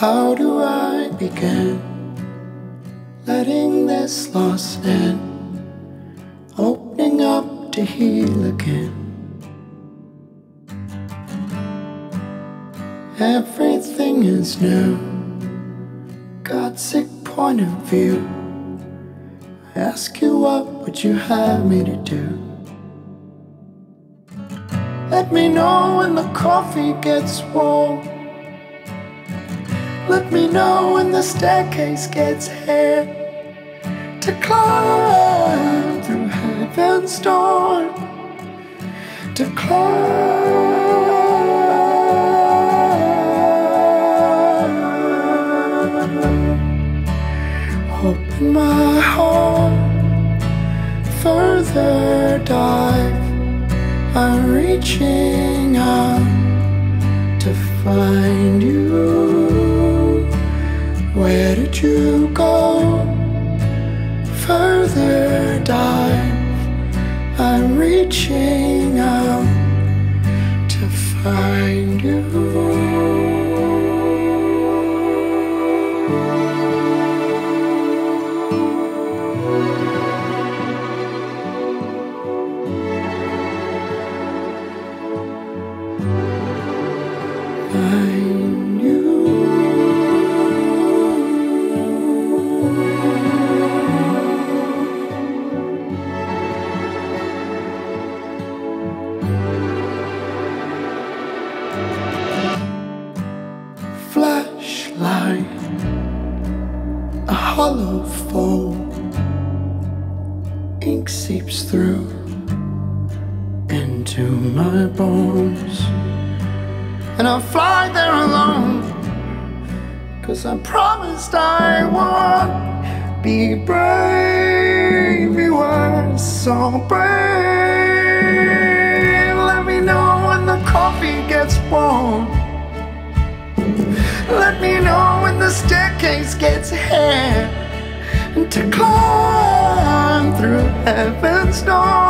How do I begin letting this loss in? Opening up to heal again. Everything is new. Got sick point of view. I ask you what would you have me to do? Let me know when the coffee gets warm. Let me know when the staircase gets here to climb through heaven's door. To climb. Open my heart, further dive. I'm reaching out to find you. Where did you go? Further dive. I'm reaching out to find you. Find hollow fold, ink seeps through into my bones. And I'll fly there alone. Cause I promised I would be brave. You were so brave. Let me know when the coffee gets warm. Let me know when the staircase gets. And to climb through heaven's door.